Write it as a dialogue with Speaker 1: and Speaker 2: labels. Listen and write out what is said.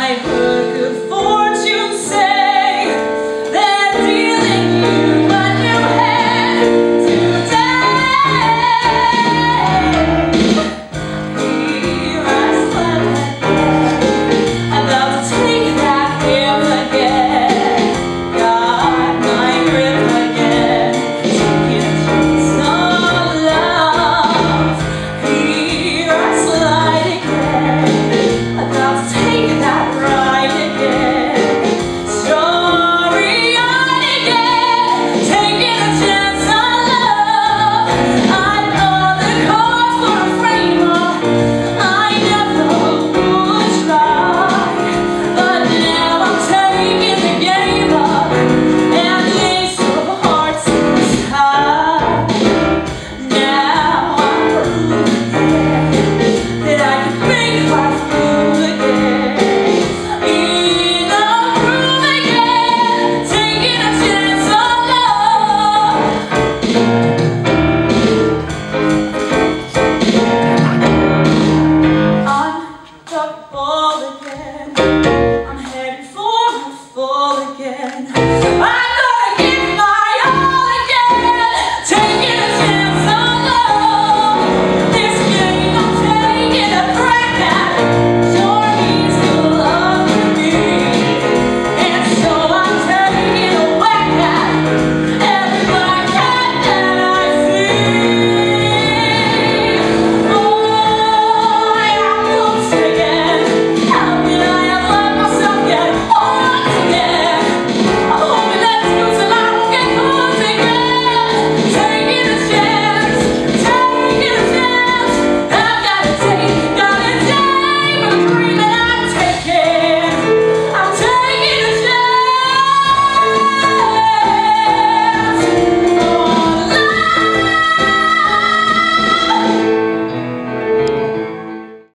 Speaker 1: my home.